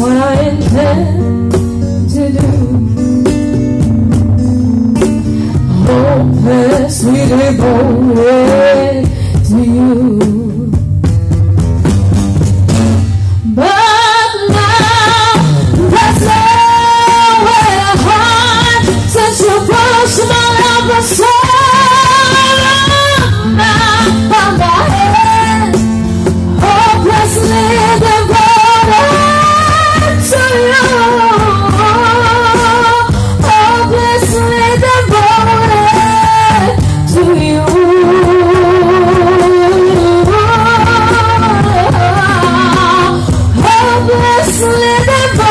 what I intend to do. Hopelessly devoted. Just a little.